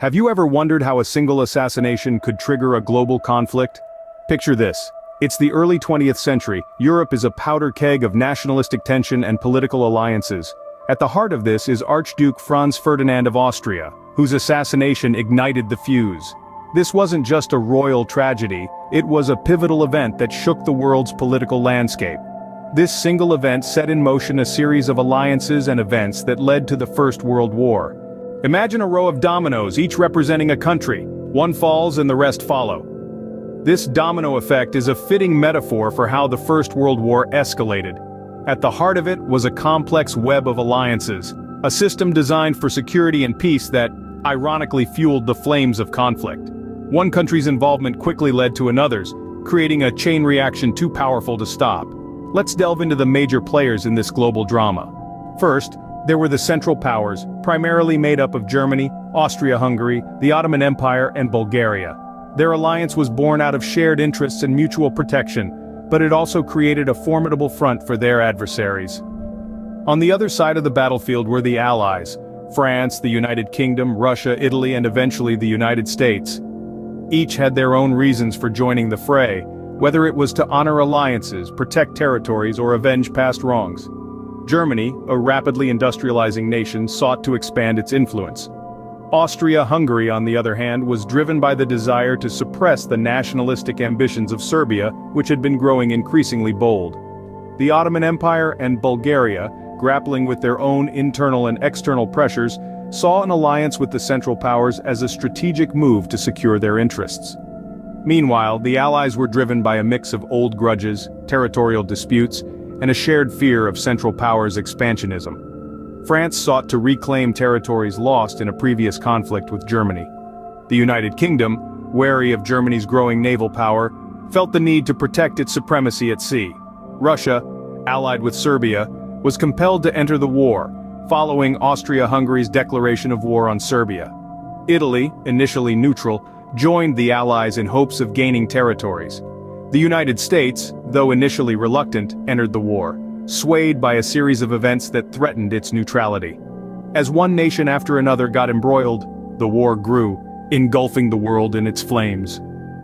Have you ever wondered how a single assassination could trigger a global conflict? Picture this. It's the early 20th century, Europe is a powder keg of nationalistic tension and political alliances. At the heart of this is Archduke Franz Ferdinand of Austria, whose assassination ignited the fuse. This wasn't just a royal tragedy, it was a pivotal event that shook the world's political landscape. This single event set in motion a series of alliances and events that led to the First World War. Imagine a row of dominoes, each representing a country. One falls and the rest follow. This domino effect is a fitting metaphor for how the First World War escalated. At the heart of it was a complex web of alliances, a system designed for security and peace that, ironically fueled the flames of conflict. One country's involvement quickly led to another's, creating a chain reaction too powerful to stop. Let's delve into the major players in this global drama. First, there were the Central Powers, primarily made up of Germany, Austria-Hungary, the Ottoman Empire and Bulgaria. Their alliance was born out of shared interests and mutual protection, but it also created a formidable front for their adversaries. On the other side of the battlefield were the Allies, France, the United Kingdom, Russia, Italy and eventually the United States. Each had their own reasons for joining the fray, whether it was to honor alliances, protect territories or avenge past wrongs. Germany, a rapidly industrializing nation sought to expand its influence. Austria-Hungary on the other hand was driven by the desire to suppress the nationalistic ambitions of Serbia, which had been growing increasingly bold. The Ottoman Empire and Bulgaria, grappling with their own internal and external pressures, saw an alliance with the Central Powers as a strategic move to secure their interests. Meanwhile, the Allies were driven by a mix of old grudges, territorial disputes, and a shared fear of Central Powers' expansionism. France sought to reclaim territories lost in a previous conflict with Germany. The United Kingdom, wary of Germany's growing naval power, felt the need to protect its supremacy at sea. Russia, allied with Serbia, was compelled to enter the war, following Austria-Hungary's declaration of war on Serbia. Italy, initially neutral, joined the Allies in hopes of gaining territories. The United States, though initially reluctant, entered the war, swayed by a series of events that threatened its neutrality. As one nation after another got embroiled, the war grew, engulfing the world in its flames.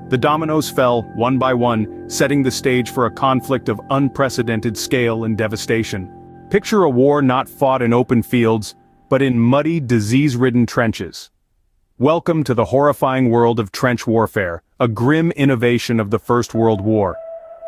The dominoes fell, one by one, setting the stage for a conflict of unprecedented scale and devastation. Picture a war not fought in open fields, but in muddy, disease-ridden trenches. Welcome to the horrifying world of trench warfare, a grim innovation of the First World War.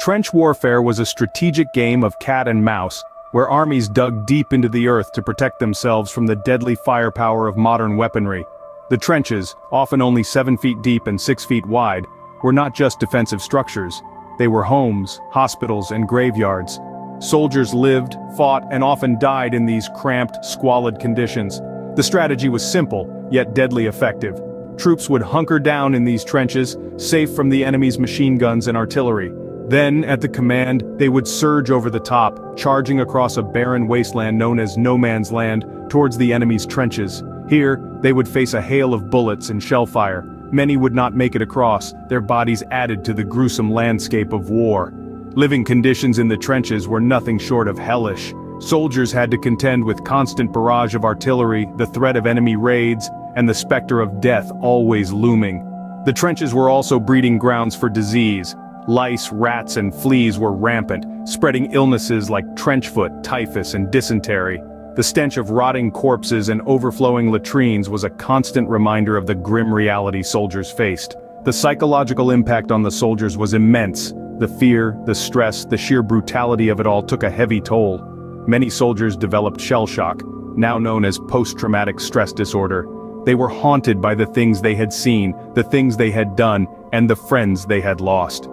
Trench warfare was a strategic game of cat and mouse, where armies dug deep into the earth to protect themselves from the deadly firepower of modern weaponry. The trenches, often only 7 feet deep and 6 feet wide, were not just defensive structures. They were homes, hospitals and graveyards. Soldiers lived, fought and often died in these cramped, squalid conditions. The strategy was simple, yet deadly effective. Troops would hunker down in these trenches, safe from the enemy's machine guns and artillery. Then, at the command, they would surge over the top, charging across a barren wasteland known as No Man's Land, towards the enemy's trenches. Here, they would face a hail of bullets and shellfire. Many would not make it across, their bodies added to the gruesome landscape of war. Living conditions in the trenches were nothing short of hellish. Soldiers had to contend with constant barrage of artillery, the threat of enemy raids, and the specter of death always looming. The trenches were also breeding grounds for disease. Lice, rats and fleas were rampant, spreading illnesses like trench foot, typhus and dysentery. The stench of rotting corpses and overflowing latrines was a constant reminder of the grim reality soldiers faced. The psychological impact on the soldiers was immense. The fear, the stress, the sheer brutality of it all took a heavy toll. Many soldiers developed shell shock, now known as post-traumatic stress disorder, they were haunted by the things they had seen, the things they had done, and the friends they had lost.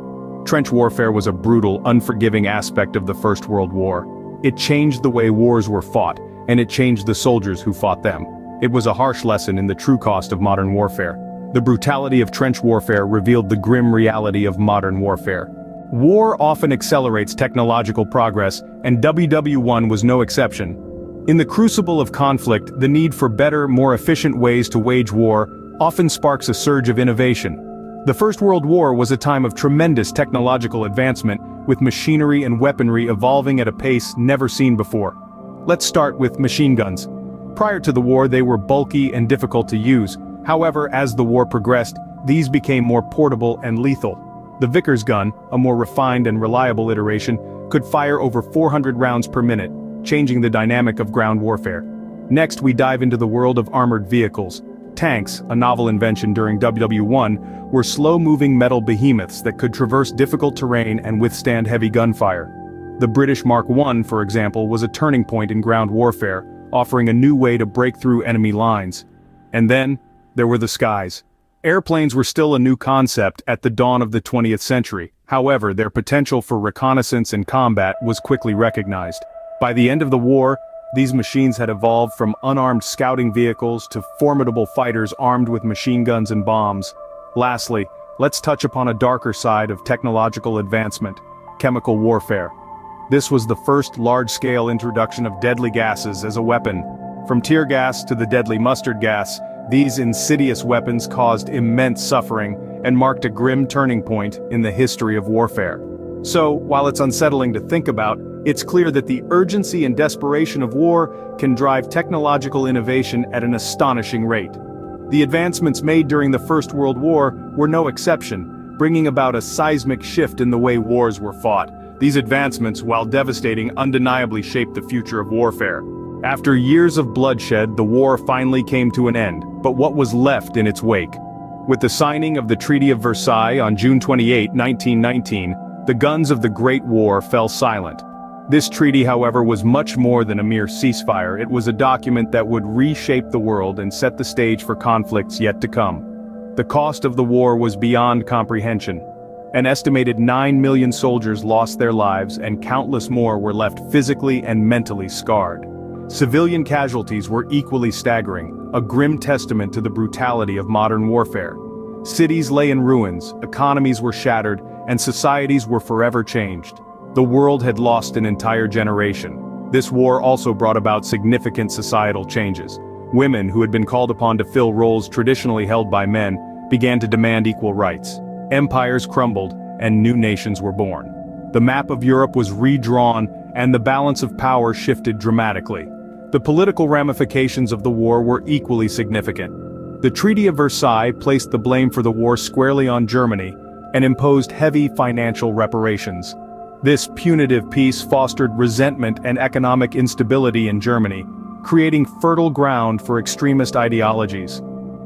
Trench warfare was a brutal, unforgiving aspect of the First World War. It changed the way wars were fought, and it changed the soldiers who fought them. It was a harsh lesson in the true cost of modern warfare. The brutality of trench warfare revealed the grim reality of modern warfare. War often accelerates technological progress, and WW1 was no exception. In the crucible of conflict, the need for better, more efficient ways to wage war often sparks a surge of innovation. The First World War was a time of tremendous technological advancement, with machinery and weaponry evolving at a pace never seen before. Let's start with machine guns. Prior to the war they were bulky and difficult to use, However, as the war progressed, these became more portable and lethal. The Vickers gun, a more refined and reliable iteration, could fire over 400 rounds per minute, changing the dynamic of ground warfare. Next we dive into the world of armored vehicles. Tanks, a novel invention during WW1, were slow-moving metal behemoths that could traverse difficult terrain and withstand heavy gunfire. The British Mark I, for example, was a turning point in ground warfare, offering a new way to break through enemy lines. And then, there were the skies. Airplanes were still a new concept at the dawn of the 20th century, however their potential for reconnaissance and combat was quickly recognized. By the end of the war, these machines had evolved from unarmed scouting vehicles to formidable fighters armed with machine guns and bombs. Lastly, let's touch upon a darker side of technological advancement, chemical warfare. This was the first large-scale introduction of deadly gases as a weapon. From tear gas to the deadly mustard gas, these insidious weapons caused immense suffering and marked a grim turning point in the history of warfare. So, while it's unsettling to think about, it's clear that the urgency and desperation of war can drive technological innovation at an astonishing rate. The advancements made during the First World War were no exception, bringing about a seismic shift in the way wars were fought. These advancements, while devastating, undeniably shaped the future of warfare. After years of bloodshed the war finally came to an end, but what was left in its wake? With the signing of the Treaty of Versailles on June 28, 1919, the guns of the Great War fell silent. This treaty however was much more than a mere ceasefire, it was a document that would reshape the world and set the stage for conflicts yet to come. The cost of the war was beyond comprehension. An estimated 9 million soldiers lost their lives and countless more were left physically and mentally scarred. Civilian casualties were equally staggering, a grim testament to the brutality of modern warfare. Cities lay in ruins, economies were shattered, and societies were forever changed. The world had lost an entire generation. This war also brought about significant societal changes. Women who had been called upon to fill roles traditionally held by men began to demand equal rights. Empires crumbled, and new nations were born. The map of Europe was redrawn, and the balance of power shifted dramatically. The political ramifications of the war were equally significant. The Treaty of Versailles placed the blame for the war squarely on Germany and imposed heavy financial reparations. This punitive peace fostered resentment and economic instability in Germany, creating fertile ground for extremist ideologies.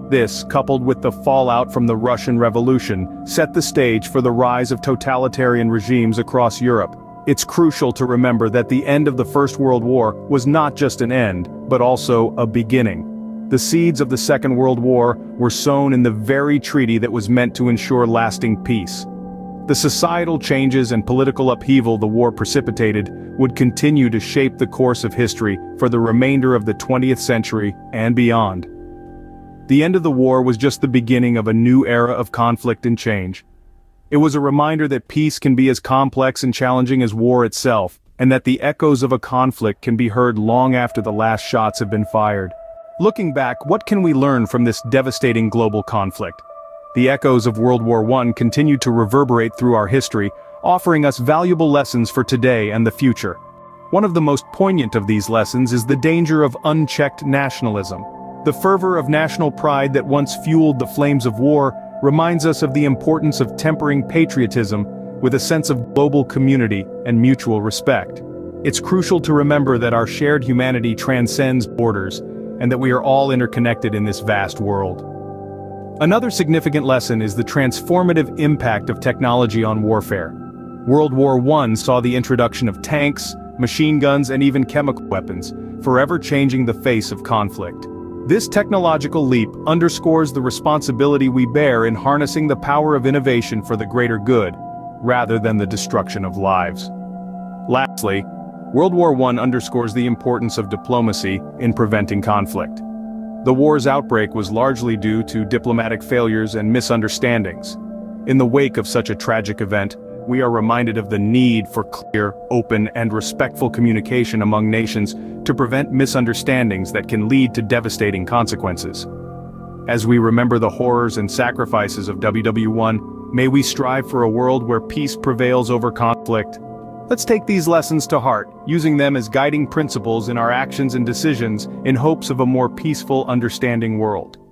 This, coupled with the fallout from the Russian Revolution, set the stage for the rise of totalitarian regimes across Europe. It's crucial to remember that the end of the First World War was not just an end, but also a beginning. The seeds of the Second World War were sown in the very treaty that was meant to ensure lasting peace. The societal changes and political upheaval the war precipitated would continue to shape the course of history for the remainder of the 20th century and beyond. The end of the war was just the beginning of a new era of conflict and change. It was a reminder that peace can be as complex and challenging as war itself, and that the echoes of a conflict can be heard long after the last shots have been fired. Looking back, what can we learn from this devastating global conflict? The echoes of World War I continue to reverberate through our history, offering us valuable lessons for today and the future. One of the most poignant of these lessons is the danger of unchecked nationalism. The fervor of national pride that once fueled the flames of war reminds us of the importance of tempering patriotism with a sense of global community and mutual respect. It's crucial to remember that our shared humanity transcends borders, and that we are all interconnected in this vast world. Another significant lesson is the transformative impact of technology on warfare. World War I saw the introduction of tanks, machine guns and even chemical weapons, forever changing the face of conflict. This technological leap underscores the responsibility we bear in harnessing the power of innovation for the greater good, rather than the destruction of lives. Lastly, World War I underscores the importance of diplomacy in preventing conflict. The war's outbreak was largely due to diplomatic failures and misunderstandings. In the wake of such a tragic event, we are reminded of the need for clear, open, and respectful communication among nations to prevent misunderstandings that can lead to devastating consequences. As we remember the horrors and sacrifices of WW1, may we strive for a world where peace prevails over conflict. Let's take these lessons to heart, using them as guiding principles in our actions and decisions in hopes of a more peaceful, understanding world.